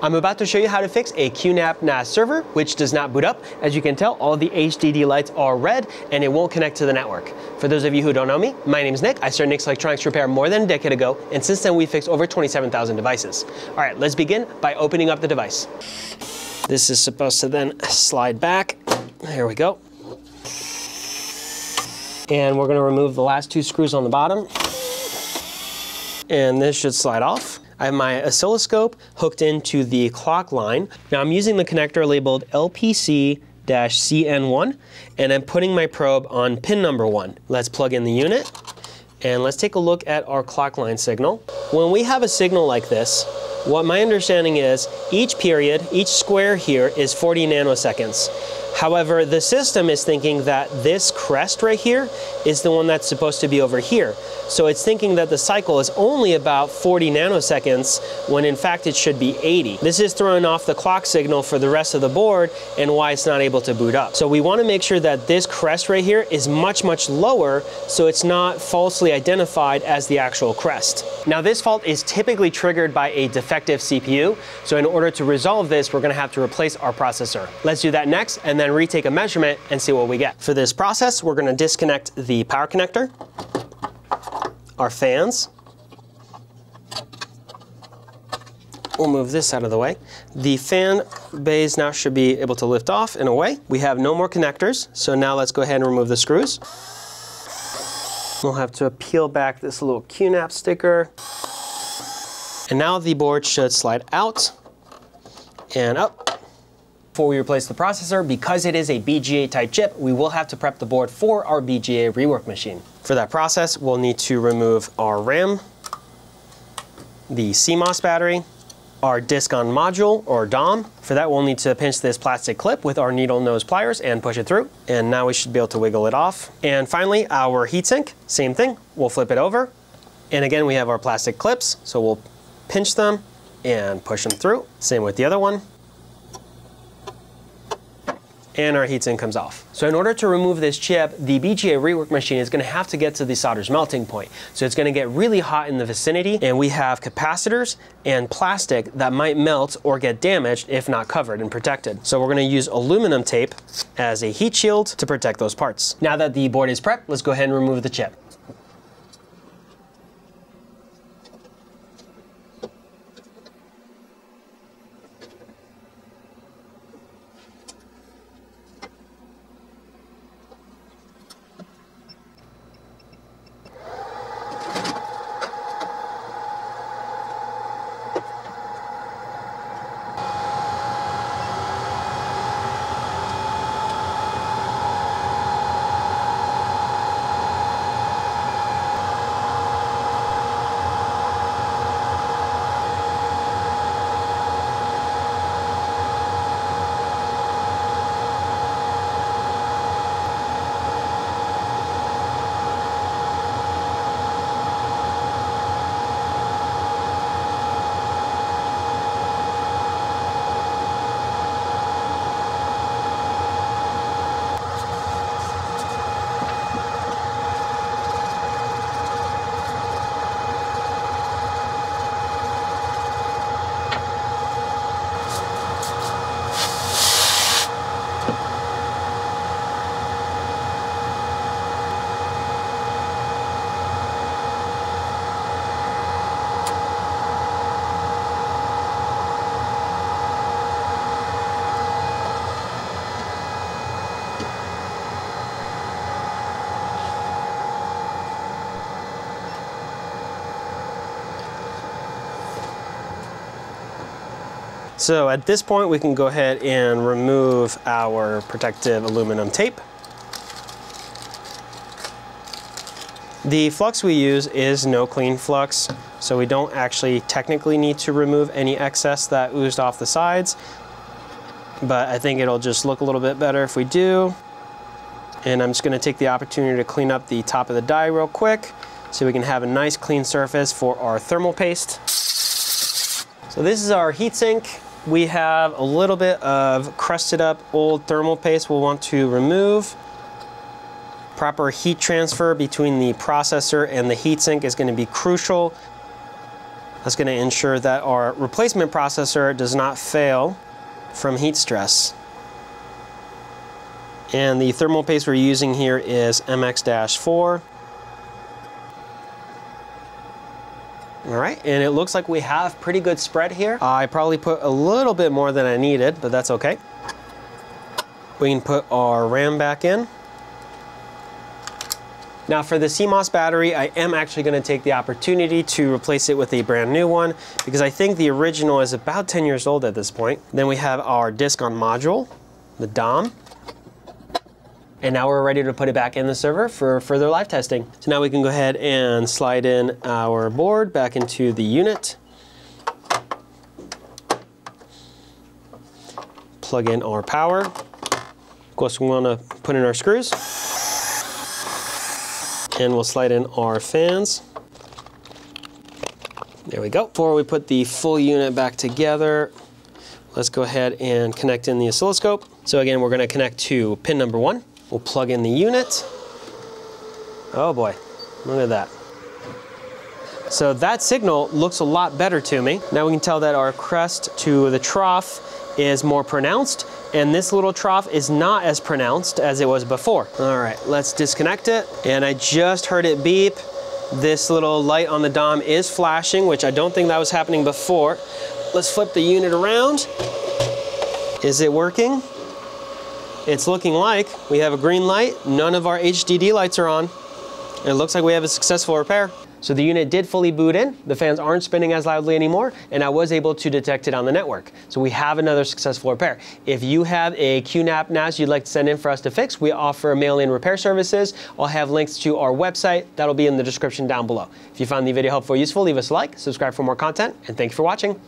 I'm about to show you how to fix a QNAP NAS server, which does not boot up. As you can tell, all the HDD lights are red and it won't connect to the network. For those of you who don't know me, my name is Nick. I started Nick's Electronics Repair more than a decade ago, and since then we've fixed over 27,000 devices. All right, let's begin by opening up the device. This is supposed to then slide back. There we go. And we're gonna remove the last two screws on the bottom. And this should slide off. I have my oscilloscope hooked into the clock line. Now I'm using the connector labeled LPC-CN1 and I'm putting my probe on pin number one. Let's plug in the unit and let's take a look at our clock line signal. When we have a signal like this, what my understanding is each period, each square here is 40 nanoseconds. However, the system is thinking that this crest right here is the one that's supposed to be over here. So it's thinking that the cycle is only about 40 nanoseconds when in fact it should be 80. This is throwing off the clock signal for the rest of the board and why it's not able to boot up. So we want to make sure that this crest right here is much, much lower so it's not falsely identified as the actual crest. Now this fault is typically triggered by a defective CPU. So in order to resolve this, we're going to have to replace our processor. Let's do that next and then retake a measurement and see what we get. For this process, we're going to disconnect the power connector our fans. We'll move this out of the way. The fan bays now should be able to lift off in a way. We have no more connectors, so now let's go ahead and remove the screws. We'll have to peel back this little QNAP sticker. And now the board should slide out and up. Before we replace the processor, because it is a BGA type chip, we will have to prep the board for our BGA rework machine. For that process, we'll need to remove our RAM, the CMOS battery, our disk on module or DOM. For that, we'll need to pinch this plastic clip with our needle nose pliers and push it through. And now we should be able to wiggle it off. And finally, our heatsink, same thing. We'll flip it over. And again, we have our plastic clips. So we'll pinch them and push them through. Same with the other one and our heatsink comes off. So in order to remove this chip, the BGA rework machine is gonna have to get to the solder's melting point. So it's gonna get really hot in the vicinity and we have capacitors and plastic that might melt or get damaged if not covered and protected. So we're gonna use aluminum tape as a heat shield to protect those parts. Now that the board is prepped, let's go ahead and remove the chip. So at this point, we can go ahead and remove our protective aluminum tape. The flux we use is no clean flux, so we don't actually technically need to remove any excess that oozed off the sides, but I think it'll just look a little bit better if we do. And I'm just gonna take the opportunity to clean up the top of the die real quick so we can have a nice clean surface for our thermal paste. So this is our heatsink we have a little bit of crusted up old thermal paste we'll want to remove. Proper heat transfer between the processor and the heatsink is going to be crucial. That's going to ensure that our replacement processor does not fail from heat stress. And the thermal paste we're using here is MX-4. All right, and it looks like we have pretty good spread here. I probably put a little bit more than I needed, but that's okay. We can put our RAM back in. Now for the CMOS battery, I am actually gonna take the opportunity to replace it with a brand new one because I think the original is about 10 years old at this point. Then we have our disk on module, the DOM. And now we're ready to put it back in the server for further live testing. So now we can go ahead and slide in our board back into the unit. Plug in our power. Of course, we want to put in our screws. And we'll slide in our fans. There we go. Before we put the full unit back together, let's go ahead and connect in the oscilloscope. So again, we're going to connect to pin number one. We'll plug in the unit. Oh boy, look at that. So that signal looks a lot better to me. Now we can tell that our crest to the trough is more pronounced and this little trough is not as pronounced as it was before. All right, let's disconnect it. And I just heard it beep. This little light on the DOM is flashing, which I don't think that was happening before. Let's flip the unit around. Is it working? It's looking like we have a green light. None of our HDD lights are on. It looks like we have a successful repair. So the unit did fully boot in, the fans aren't spinning as loudly anymore, and I was able to detect it on the network. So we have another successful repair. If you have a QNAP NAS you'd like to send in for us to fix, we offer mail-in repair services. I'll have links to our website. That'll be in the description down below. If you found the video helpful or useful, leave us a like, subscribe for more content, and thank you for watching.